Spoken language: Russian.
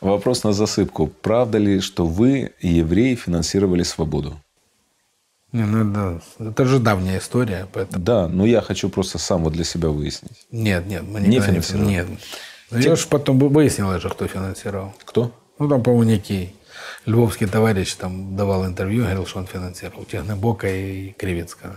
Вопрос на засыпку. Правда ли, что вы, евреи, финансировали свободу? Не, ну это, это же давняя история, поэтому... Да, но я хочу просто сам вот для себя выяснить. Нет, нет, мы Не финансировали? Нет. Ну, Я же потом выяснил же, кто финансировал. Кто? Ну, там, по-моему, некий львовский товарищ там давал интервью, говорил, что он финансировал Технобока и Кривицкого.